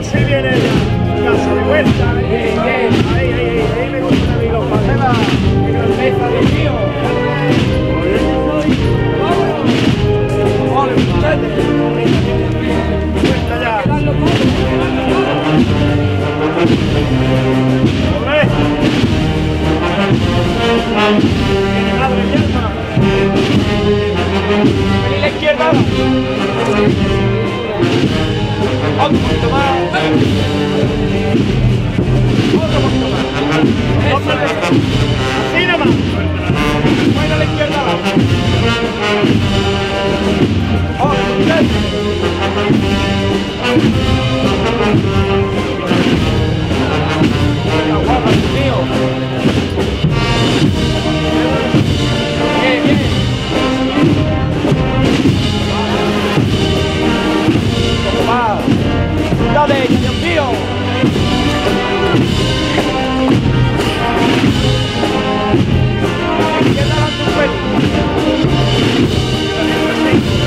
Así viene ya. Casa de. Ahí, ahí, ahí, me gusta a los. Vuelta ya. Vení la izquierda. Otro poquito más. Otro poquito más. Otro vez. Así nada más. Bueno a la izquierda. Otro, tres. Dios. Izquierda adelante un poco.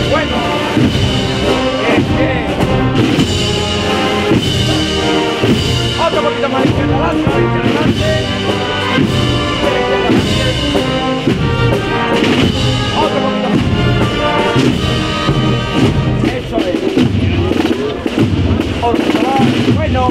Bueno. Bien. Otro poquito más izquierda adelante, izquierda adelante. Otro poquito. Eso es. Bueno.